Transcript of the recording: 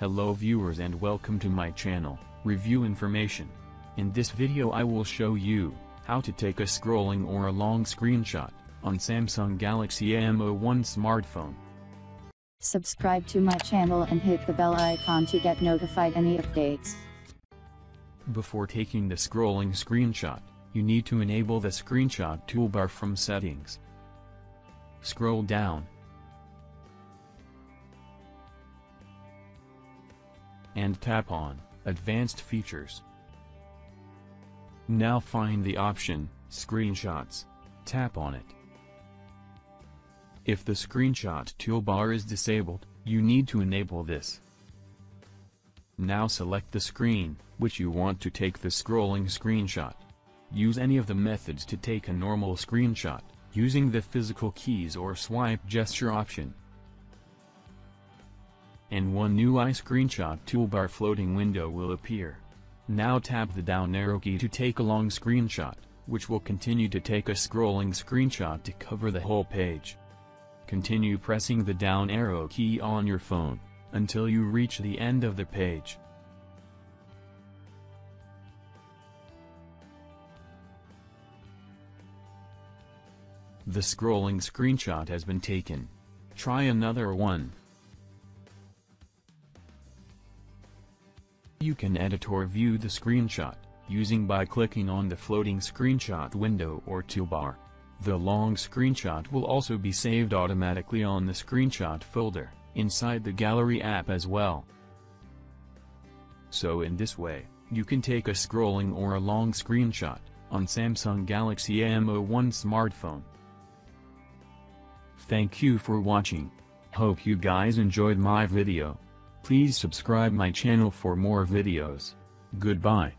Hello viewers and welcome to my channel, Review Information. In this video I will show you, how to take a scrolling or a long screenshot, on Samsung Galaxy M01 smartphone. Subscribe to my channel and hit the bell icon to get notified any updates. Before taking the scrolling screenshot, you need to enable the screenshot toolbar from settings. Scroll down. And tap on, Advanced Features. Now find the option, Screenshots. Tap on it. If the screenshot toolbar is disabled, you need to enable this. Now select the screen, which you want to take the scrolling screenshot. Use any of the methods to take a normal screenshot, using the physical keys or swipe gesture option. And one new iScreenshot toolbar floating window will appear. Now tap the down arrow key to take a long screenshot, which will continue to take a scrolling screenshot to cover the whole page. Continue pressing the down arrow key on your phone, until you reach the end of the page. The scrolling screenshot has been taken. Try another one. You can edit or view the screenshot, using by clicking on the floating screenshot window or toolbar. The long screenshot will also be saved automatically on the screenshot folder, inside the gallery app as well. So in this way, you can take a scrolling or a long screenshot, on Samsung Galaxy M01 smartphone. Thank you for watching. Hope you guys enjoyed my video. Please subscribe my channel for more videos. Goodbye.